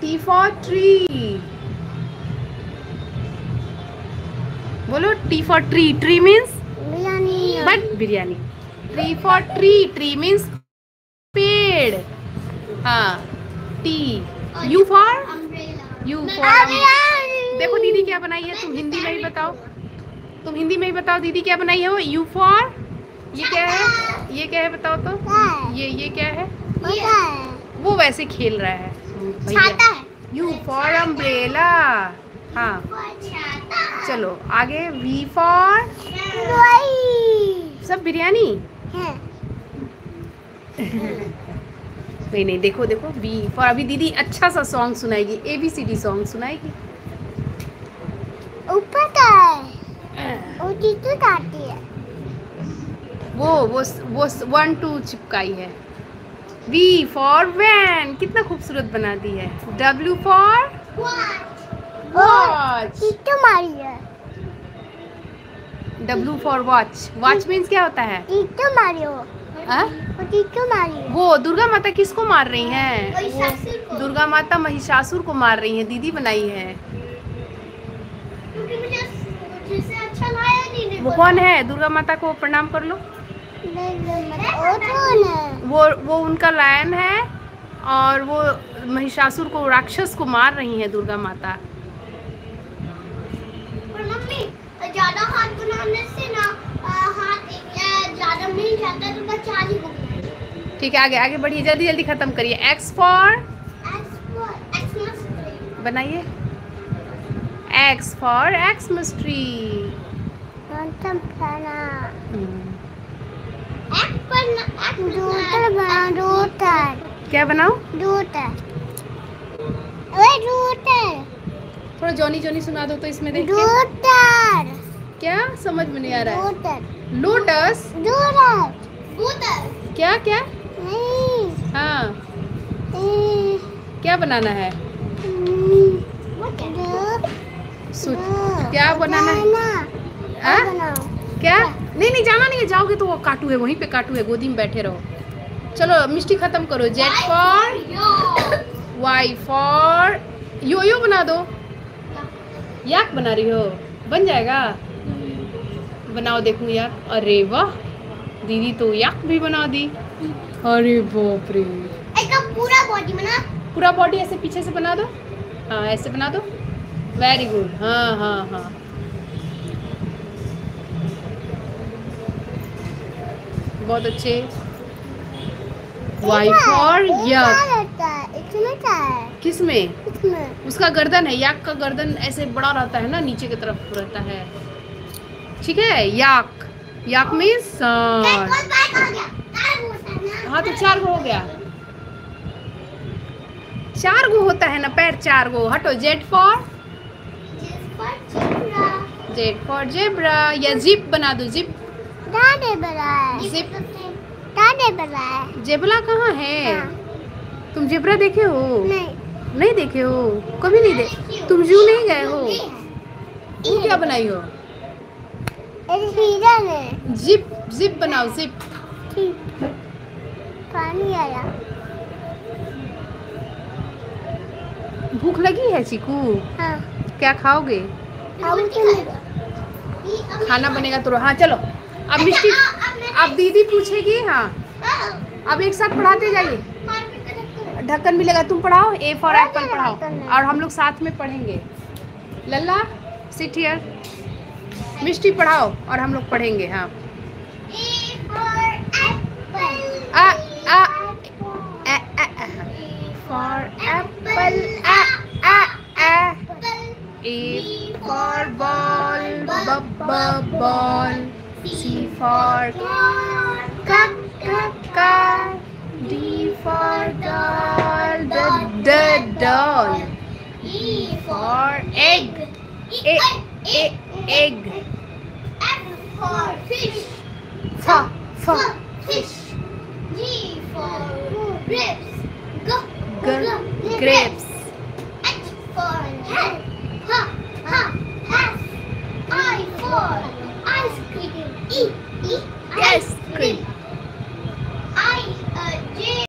T for tree बोलो T for tree tree means biryani. But biryani. Tree for tree tree means पेड़. हाँ. T U for U for देखो दीदी क्या बनाई है तुम हिंदी में ही बताओ। तुम हिंदी में ही बताओ दीदी क्या बनाई है वो? यू फॉर ये क्या है? ये क्या है बताओ तो? ये ये क्या है? वो वैसे खेल रहा है। छाता यू फॉर अम्ब्रेला हाँ। चलो आगे। वी फॉर सब बिरयानी? नहीं नहीं देखो देखो। वी फॉर अभी दीदी अच्छा सा song सुनाएगी। A B C D song सुनाएगी। ऊपर का है। वो वो वो वन टू चिपकाई है। वी फॉर वैन कितना खूबसूरत बना दी है। डब्ल्यू फॉर वॉच है। W for watch watch means क्या होता है? हो? वो। मारी वो दुर्गा माता किसको मार रही हैं? दुर्गा माता महिषासुर को मार रही है। दीदी बनाई है। क्योंकि मुझे अच्छा लाया नहीं नहीं वो कौन है? दुर्गा माता को प्रणाम कर लो। वो वो उनका लायन है और वो महिषासुर को राक्षस को मार रही है दुर्गा माता। पर मम्मी ज़्यादा हाथ बनाने से ना हाथ ज़्यादा मिल जाता है तो चार ही ठीक है आगे आगे बढ़िए जल्दी जल्दी खत्म करिए। एक्स फॉर बनाइए। X for X mystery daughter क्या बनाओ? डॉटर ओए डॉटर थोड़ा जॉनी जॉनी सुना दो तो इसमें देखिए डॉटर क्या? समझ में नहीं आ रहा है। डॉटर लोटस डॉटर डॉटर क्या क्या? नहीं हाँ। क्या बनाना है? क्या बनाना है? आ? क्या? नहीं नहीं जाना नहीं है जाओगे तो वो काटू है वहीं पे काटू है गोदी में बैठे रहो। चलो मिस्टी खत्म करो Z for Y for yo yo बना दो। याक बना रही हो बन जाएगा। बनाओ देखूँ याक। अरे वाह दीदी तो याक भी बना दी। अरे बाप रे पूरा बॉडी बना। पूरा बॉडी ऐसे पीछे से बना दो। हाँ ऐसे बना दो। वेरी गुड हाँ हाँ हाँ। बहुत अच्छे यक इसमें क्या है किसमें उसका गर्दन है याक का गर्दन ऐसे बड़ा रहता है ना नीचे की तरफ़ रहता है। ठीक है? याक। याक मीन्स और है तो चार गो हो गया। चार गो होता है ना पैर चार गो। हटो Z for Z for zebra या जिप बना दो जिप जेबला कहाँ है? हाँ। तुम जेब्रा देखे हो? नहीं। नहीं देखे हो? कभी नहीं दे तुम जू नहीं गए हो? तुम क्या बनाई हो? जिप जिप बनाओ जिप। पानी आया। भूख लगी है चीकू। हाँ। क्या खाओगे? खाना बनेगा तो हाँ चलो। अब मिष्टी अब दीदी पूछेगी हाँ। अब एक साथ पढ़ाते जाइए। ढक्कन। मिलेगा तुम पढ़ाओ ए फॉर एप्पल पढ़ाओ। और हम लोग साथ में पढ़ेंगे। लल्ला सिट हियर मिष्टी पढ़ाओ और हम लोग पढ़ेंगे हाँ। आ आ आ A for ball बब्बा ball C for cup, cup, cup. D for doll, the, the doll. E for egg, e, e, egg. F for fish, fa, fa, fish. G for grapes, g, g, grapes. H for hat.